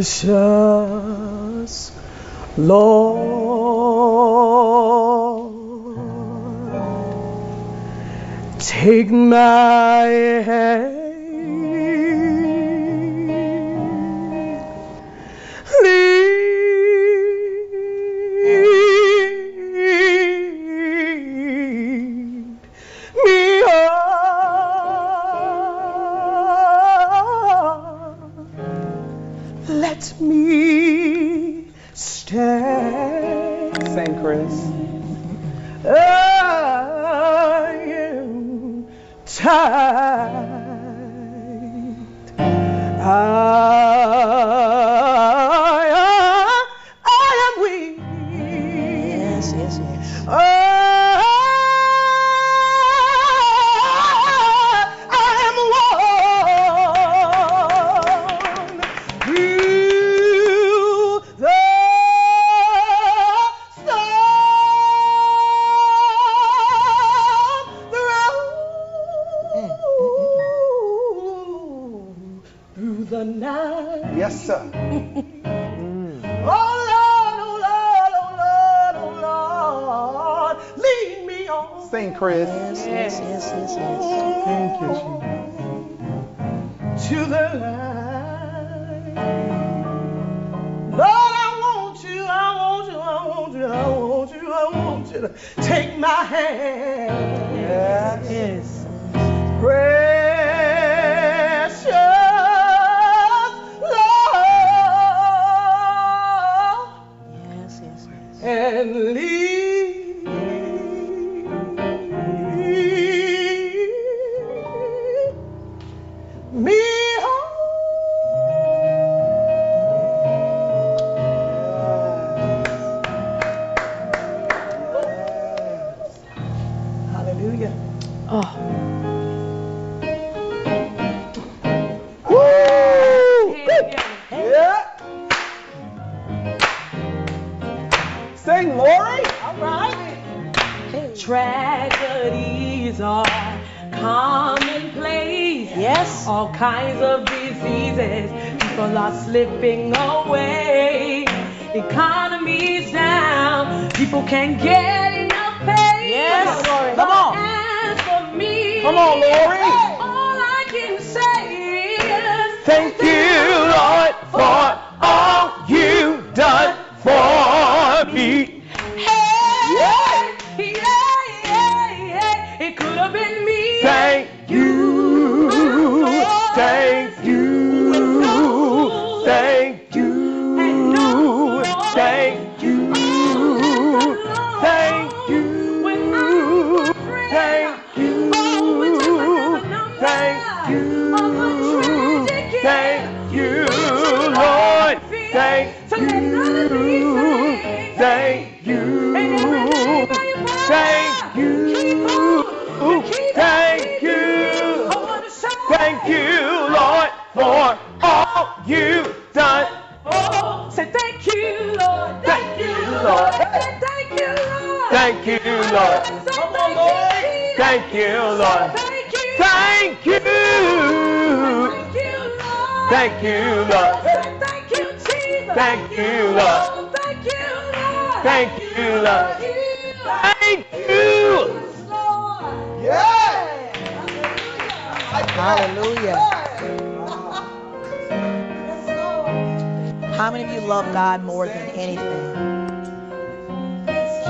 precious Lord. Take my tired. Chris. Yes, yes, yes, yes, yes. Thank you, Jesus. to the light. Lord, I want you, I want you, I want you, I want you, I want you to take my hand. Yes. Precious Sing, Lori. All right. hey. Tragedies are commonplace. Yes. All kinds of diseases. People are slipping away. Economy's down. People can't get enough pay. Yes. Come on. As for me, Come on, Lori. all I can say is Thank you, Thank you, Lord. Say thank you, Thank you, Lord. Thank you. Thank you. Lord. Thank you, Lord. Thank you, Jesus. Thank you, Lord. Thank you, Lord. Thank you, Lord. Thank Thank you, you. Lord. Yeah. Hallelujah. How many of you love God more than anything?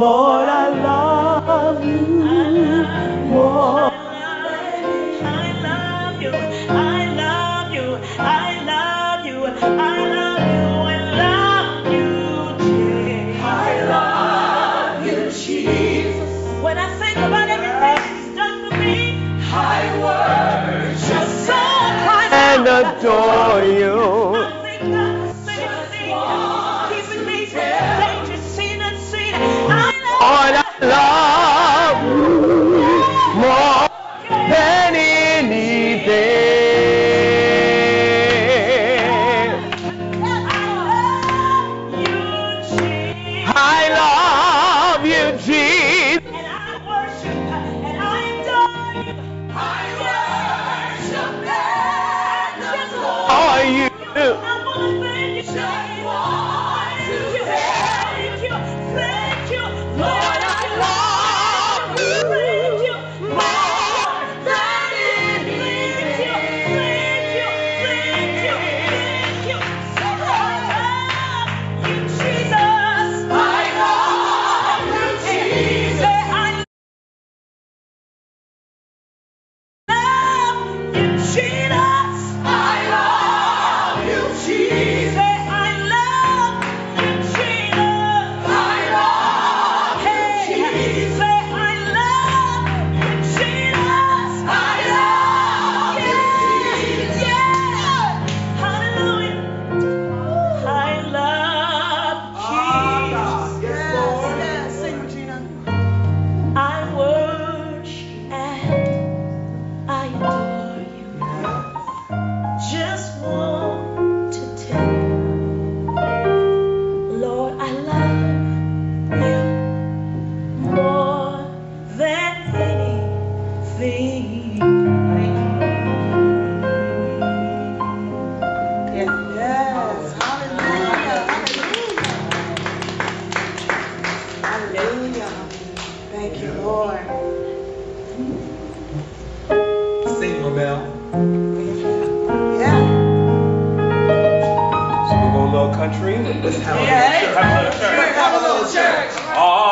Lord, I love you. I love you. I love you. I love you. I love you. I love you, I love you, Jesus. When I think about everything He's done for me, I worship and adore you. Have a little church. Have a little church. Have